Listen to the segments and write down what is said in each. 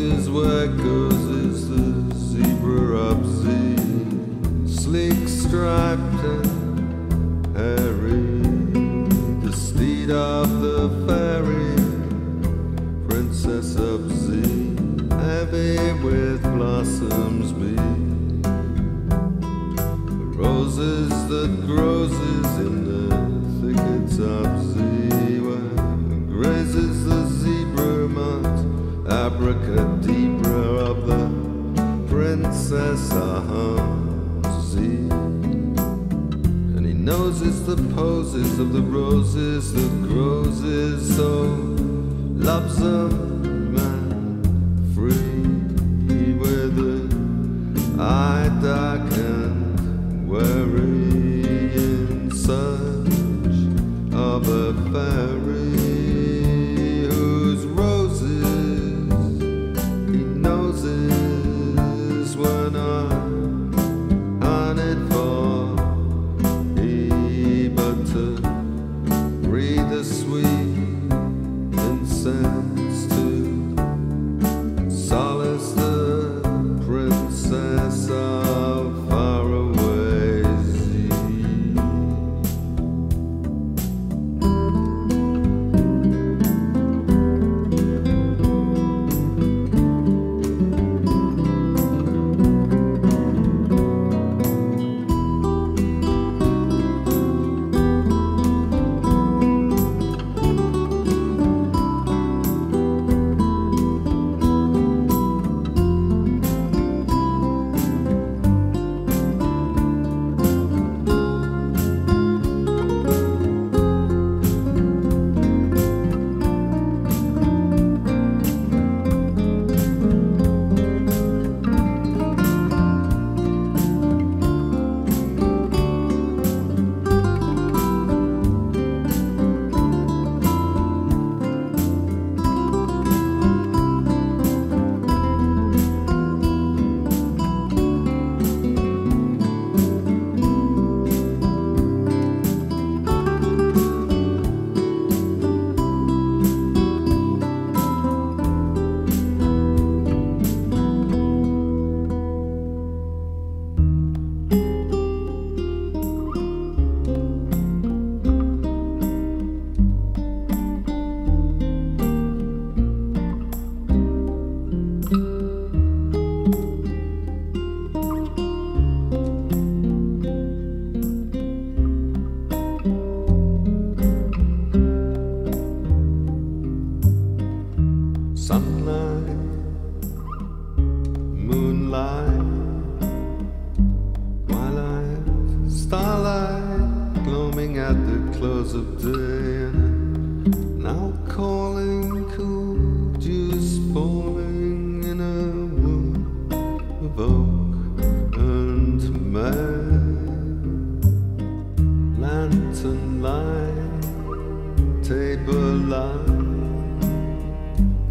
roses, where goes is the zebra up Zee, sleek striped and hairy, the steed of the fairy, princess of Zee, heavy with blossoms be. The roses that grows is in the thickets of abracadabra of the princess of And he knows it's the poses of the roses that grows so loves them man free with the eye dark now calling cool dews falling in a wood of oak and May. Lantern light, table light.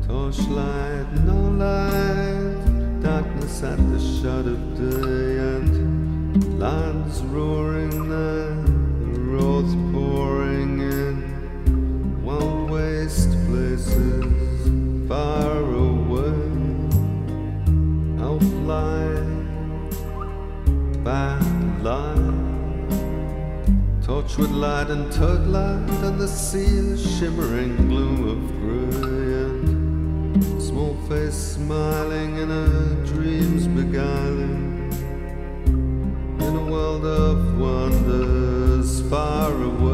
Torchlight, no light, darkness at the shut of day, and lads roaring there, torchwood light and toad light, and the sea, sea's shimmering gloom of grey. And Small face smiling in a dreams beguiling in a world of wonders far away.